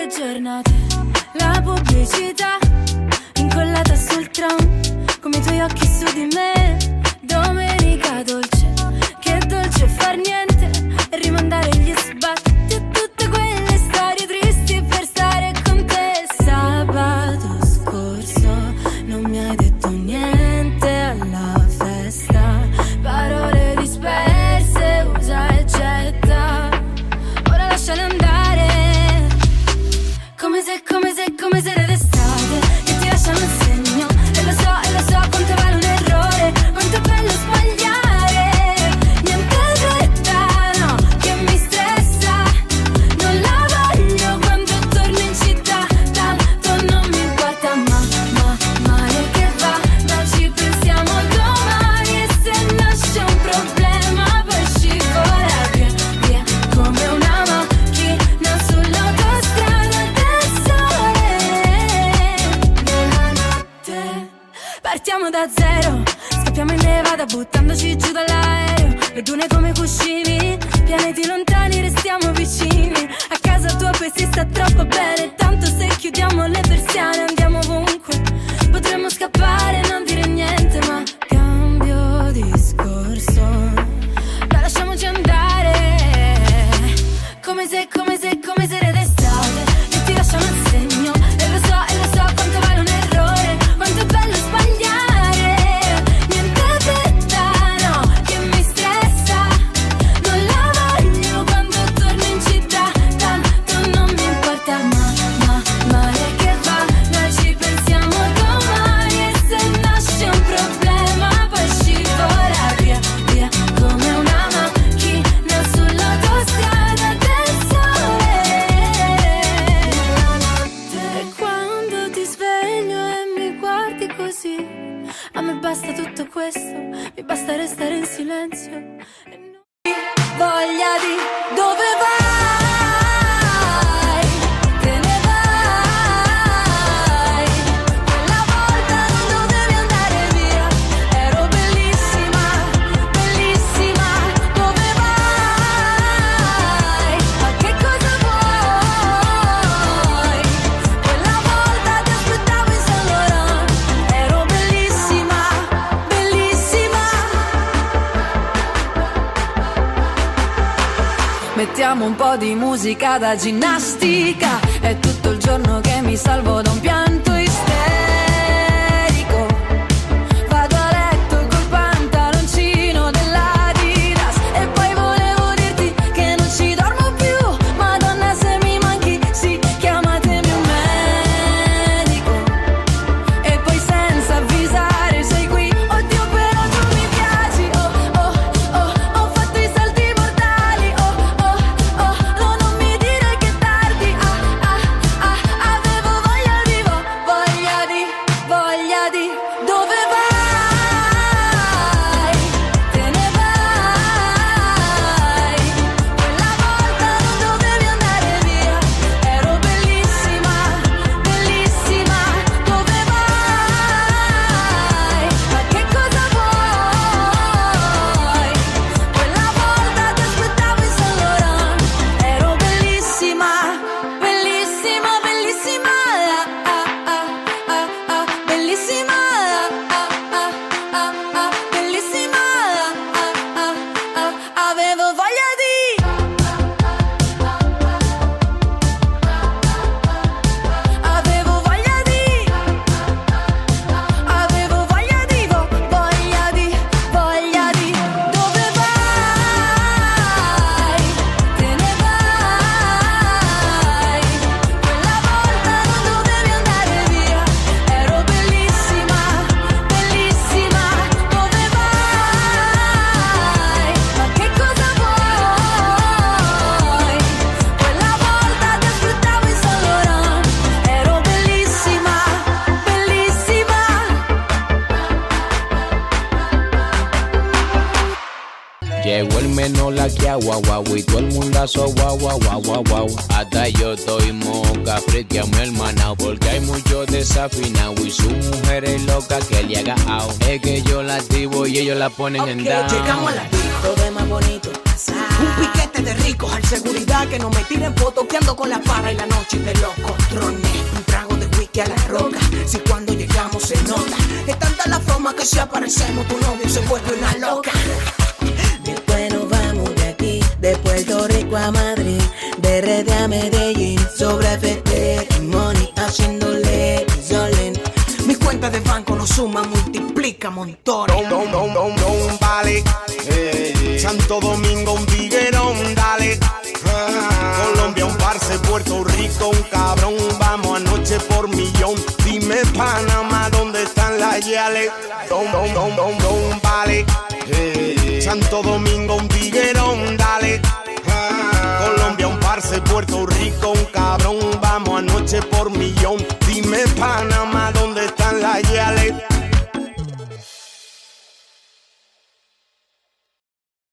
che giornate, la pubblicità incollata sul tram, come i tuoi occhi su di me. Domenica dolce, da zero, scappiamo in nevada buttandoci giù dall'aereo. Le dune come cuscini, pianeti lontani, restiamo vicini. A casa tua poi si sta troppo bene, tanto se chiudiamo le persiane andiamo ovunque. Potremmo scappare, non dire niente, ma cambio discorso. Dai, lasciamoci andare, come se, come se, come se me basta tutto questo, mi basta restare in silenzio. E non- Voglia di dove vai, Mettiamo un po' di musica da ginnastica. È tutto il giorno che mi salvo Llegó el menor aquí a guau guau y todo el mundazo guau guau guau guau guau. Hasta yo estoy moca, frente a mi hermana porque hay mucho desafinado y su mujer es loca que le haga ao. Es que yo la activo y ellos la ponen en down. Llegamos a la todo es más bonito. Un piquete de ricos al seguridad que no me tiren fotos que ando con la para y la noche de loco troné. Un trago de whisky a la roca. Si cuando llegamos se nota. Es tanta la forma que si aparecemos, tu novio se vuelve una loca. A Madrid, de Red a Medellín, sobre FT y Money, haciéndole solen. Mi cuenta de banco no suma, multiplica montones. Don, don, don, don, don, vale. Eh, Santo Domingo, un tiguerón, dale. Ah, Colombia, un parce, Puerto Rico, un cabrón. Vamos anoche por millón. Dime, Panamá, ¿dónde están las yales? Don, don, don, don, don, vale. Eh, Santo Domingo, un quedarse puerto